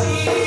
see.